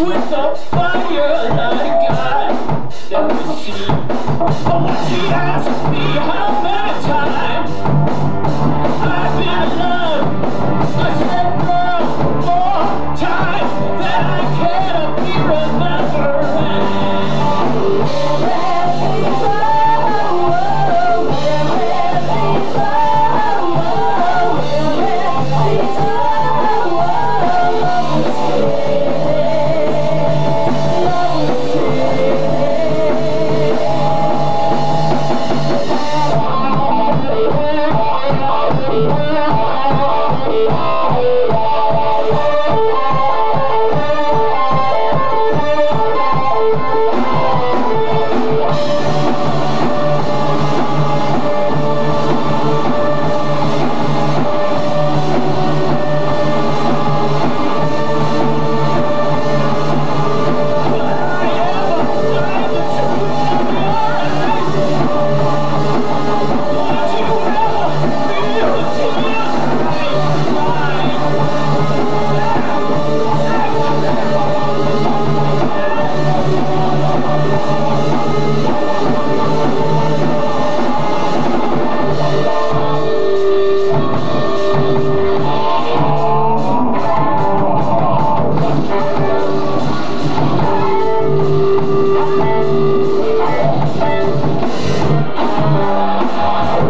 with a fire like I never seen. Oh, she asked me how.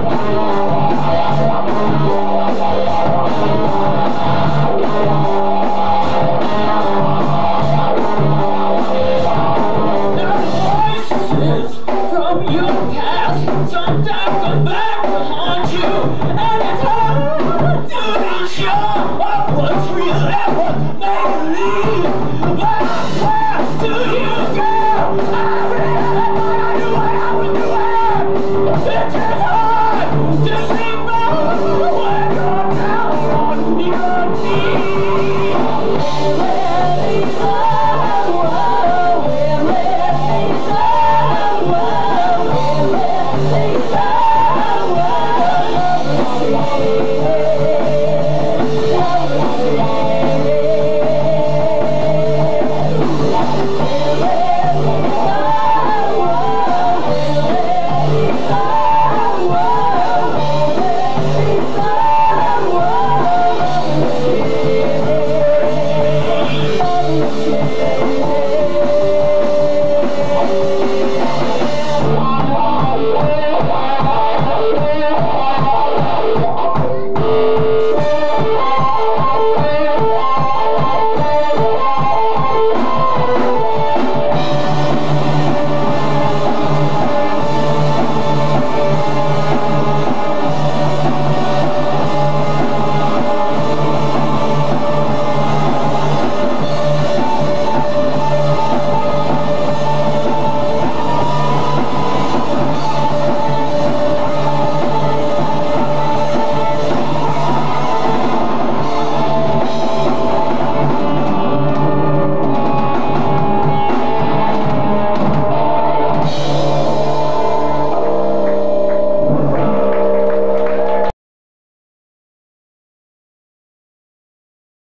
Música